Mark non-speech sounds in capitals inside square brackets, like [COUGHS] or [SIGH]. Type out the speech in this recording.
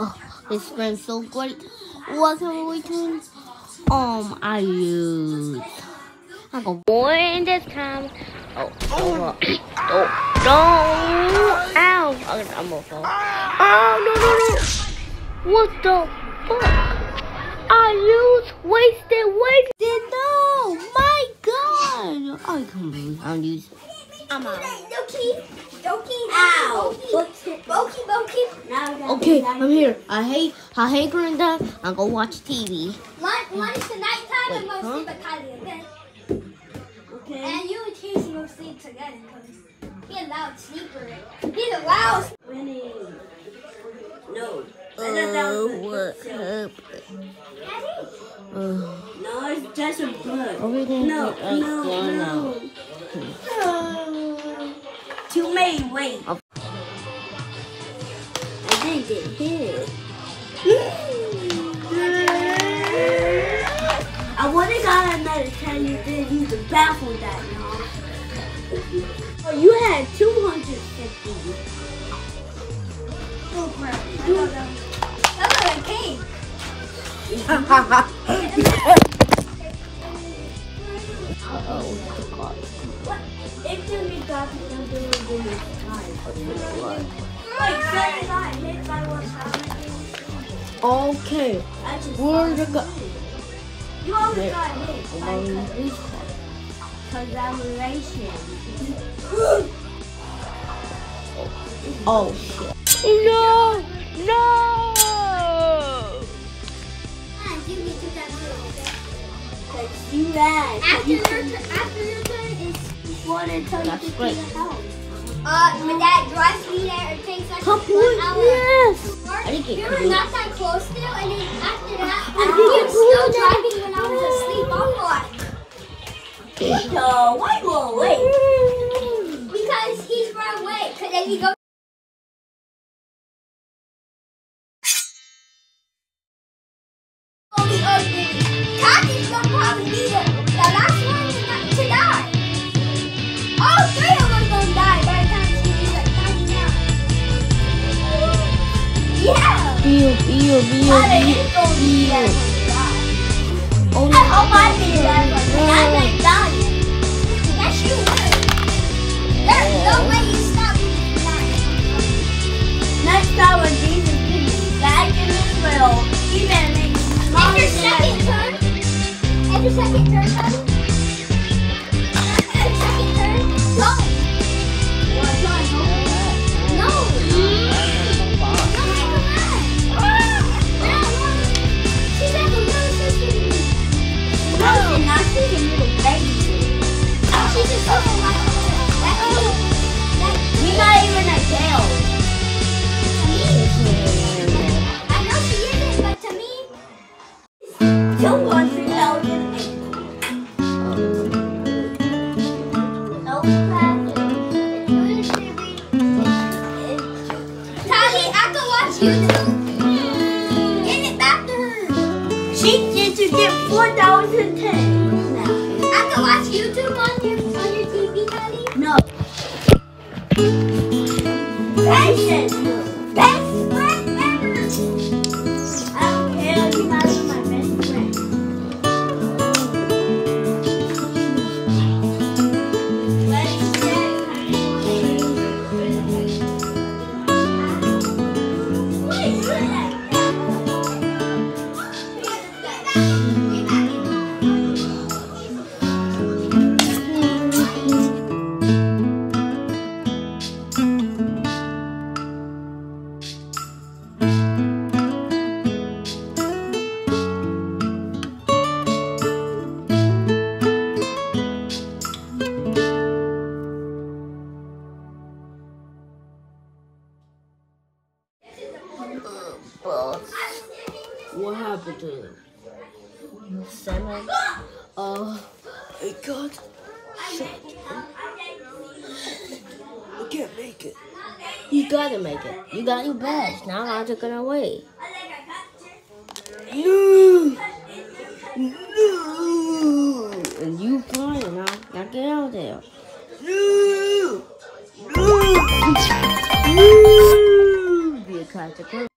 Oh, this smells so great. What can we do? Um, I use. I go one this time. Oh, oh, [COUGHS] oh, no! Ow! Oh, I'm gonna fall. Oh no no no! What the fuck? I use wasted wasted. No! My God! I can't believe I'm using. I'm out. Doki, Doki, Ow! Boki, Boki. Now Okay, I'm here. Uh, I hate, I uh, hate Grinda. I'm gonna watch TV. One, one is the nighttime Wait, and one huh? sleep at Kylie, okay? Okay. And you and Casey will sleep together because he's a loud sleeper. He's a loud Winning. No. Uh, I thought that Oh, was what happened? Uh, No, it's just a book. Everything No, is like no, gone no. Hmm. Oh. Too many, wait. Oh. I didn't get hit. I would have got another 10 you did use the baffle that, no. Oh, you had 250. Oh crap. That was- [LAUGHS] That was like a oh, God. What? If you got the number of this time. What? Wait, say it got hit by one time. Okay, I just where's the go? You always got hit by on the collaboration. Oh, shit. No! No! You need that too, okay? Cause you ran. After your turn, after your turn is wanted to tell you to great. the house. Uh, my dad drives me there. It takes like Come one on, hour. yes! I didn't we were not that close still, and then after that, I he was still driving when I was asleep. I'm like, So why go away? because he's run away. Cause then he goes. Be there when we die. Oh, I hope I be there, but I'm not dying. Yes, you would. There's no way you stop me. Next time when Jesus back in Israel, he better make me your second turn, and second turn, Don't want to I can watch YouTube. It back to her. She needs to get four thousand. Uh, what happened to him? Salmon? Oh, I got shit. I can't make it. You gotta make it. You got your badge. Now I'm just gonna wait. No! No! And you flying now. Now get out there. No! No! [LAUGHS] No! Be a classic.